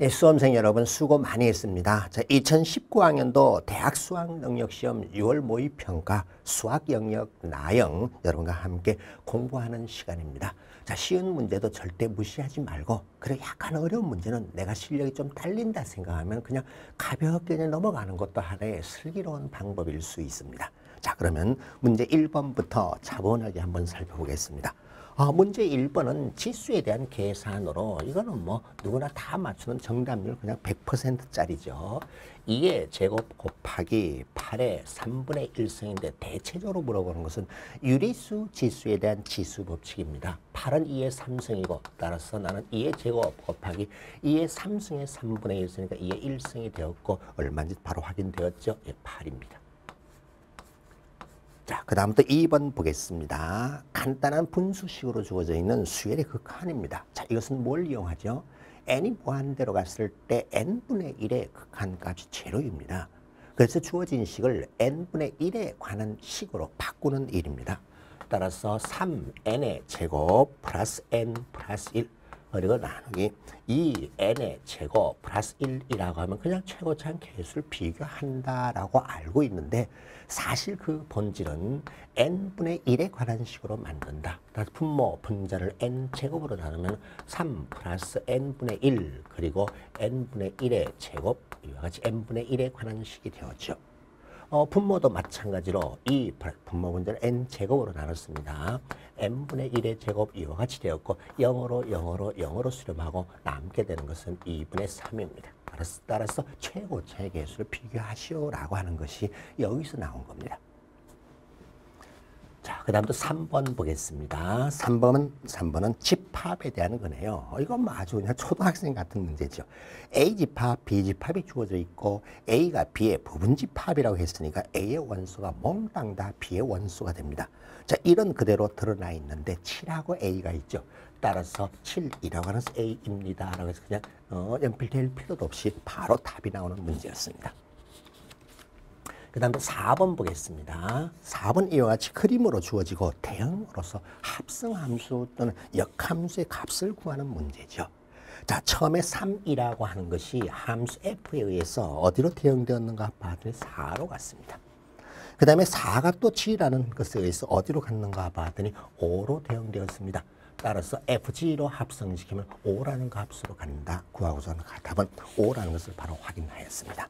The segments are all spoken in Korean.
예, 수험생 여러분 수고 많이 했습니다. 자, 2019학년도 대학 수학 능력 시험 6월 모의 평가 수학 영역 나영 여러분과 함께 공부하는 시간입니다. 자, 쉬운 문제도 절대 무시하지 말고 그래 약간 어려운 문제는 내가 실력이 좀 딸린다 생각하면 그냥 가볍게 넘어가는 것도 하나의 슬기로운 방법일 수 있습니다. 자, 그러면 문제 1번부터 차분하게 한번 살펴보겠습니다. 어, 문제 1번은 지수에 대한 계산으로 이거는 뭐 누구나 다 맞추는 정답률 그냥 100%짜리죠. 2의 제곱 곱하기 8의 3분의 1승인데 대체적으로 물어보는 것은 유리수 지수에 대한 지수 법칙입니다. 8은 2의 3승이고 따라서 나는 2의 제곱 곱하기 2의 3승의 3분의 1승이니까 2의 1승이 되었고 얼마인지 바로 확인되었죠. 예, 8입니다. 자, 그 다음부터 2번 보겠습니다. 간단한 분수식으로 주어져 있는 수열의 극한입니다. 자, 이것은 뭘 이용하죠? n이 무한대로 갔을 때 n분의 1의 극한값이 제로입니다. 그래서 주어진 식을 n분의 1에 관한 식으로 바꾸는 일입니다. 따라서 3n의 제곱 플러스 n 플러스 1 그리고 나누기 2n의 제곱 플러스 1이라고 하면 그냥 최고차항 개수를 비교한다라고 알고 있는데 사실 그 본질은 n분의 1에 관한 식으로 만든다. 따라서 분모 분자를 n제곱으로 나누면 3 플러스 n분의 1 그리고 n분의 1의 제곱 이와 같이 n분의 1에 관한 식이 되었죠. 어, 분모도 마찬가지로 이 분모 분자를 n제곱으로 나눴습니다. n분의 1의 제곱 이와 같이 되었고 0으로 0으로 0으로 수렴하고 남게 되는 것은 2분의 3입니다. 따라서, 최고차의 개수를 비교하시오라고 하는 것이 여기서 나온 겁니다. 자, 그 다음부터 3번 보겠습니다. 3번은, 3번은 집합에 대한 거네요. 이건 뭐 아주 그냥 초등학생 같은 문제죠. A 집합, B 집합이 주어져 있고 A가 B의 부분 집합이라고 했으니까 A의 원수가 몽땅 다 B의 원수가 됩니다. 자, 이런 그대로 드러나 있는데 7하고 A가 있죠. 따라서 7이라고 하는 A입니다. 라고 해서 그냥 어, 연필될 필요도 없이 바로 답이 나오는 문제였습니다. 그 다음에 4번 보겠습니다. 4번 이와 같이 그림으로 주어지고 대응으로서 합성함수 또는 역함수의 값을 구하는 문제죠. 자, 처음에 3이라고 하는 것이 함수 f에 의해서 어디로 대응되었는가 봤더니 4로 갔습니다. 그 다음에 4가 또 7이라는 것에 의해서 어디로 갔는가 봤더니 5로 대응되었습니다. 따라서 FG로 합성시키면 5라는 값으로 간다. 구하고서는 답은 5라는 것을 바로 확인하였습니다.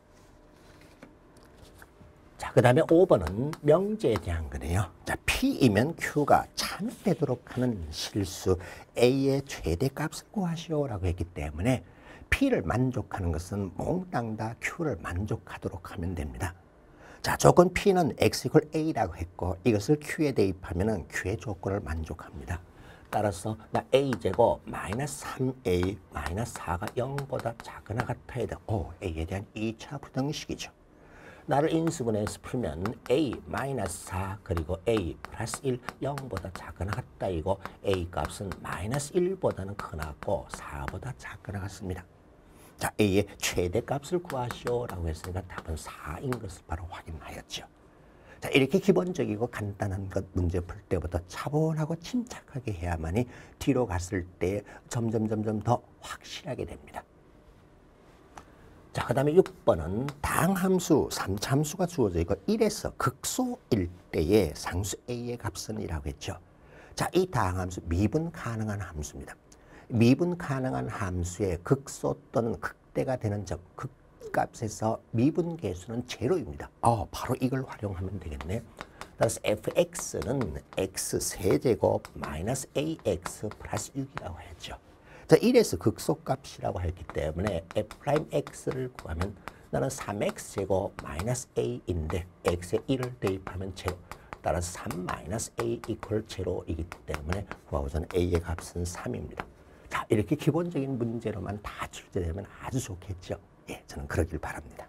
자, 그 다음에 5번은 명제에 대한 거네요. 자, P이면 Q가 참되도록 하는 실수 A의 최대값을 구하시오라고 했기 때문에 P를 만족하는 것은 몽땅 다 Q를 만족하도록 하면 됩니다. 자, 조건 P는 X A라고 했고 이것을 Q에 대입하면 Q의 조건을 만족합니다. 따라서 나 A제곱 마이너스 3A 마이너스 4가 0보다 작거나 같아야 돼. 오, A에 대한 2차 부등식이죠. 나를 인수분해해서 풀면 a 마이너스 4 그리고 a 플러스 1 0보다 작거나 같다 이고 a 값은 마이너스 1보다는 크나고 4보다 작거나 같습니다. 자 a의 최대 값을 구하시오라고 했으니까 답은 4인 것을 바로 확인하였죠. 자 이렇게 기본적이고 간단한 것 문제 풀 때부터 차분하고 침착하게 해야만이 뒤로 갔을 때 점점 점점 더 확실하게 됩니다. 자, 그 다음에 6번은 당함수, 삼참수가 주어져 있고 1에서 극소일 때의 상수 A의 값은 이라고 했죠. 자, 이 당함수 미분 가능한 함수입니다. 미분 가능한 함수의 극소 또는 극대가 되는 점, 극값에서 미분 계수는 제로입니다. 어, 바로 이걸 활용하면 되겠네. 따라서 fx는 x 세제곱 마이너스 ax 플러스 6이라고 했죠. 자, 1에서 극소값이라고 했기 때문에 f'x를 구하면 나는 3x제곱 마이너스 a인데 x에 1을 대입하면 제로. 따라서 3 마이너스 a 이퀄 제로이기 때문에 구하고서는 a의 값은 3입니다. 자, 이렇게 기본적인 문제로만 다 출제되면 아주 좋겠죠. 예, 저는 그러길 바랍니다.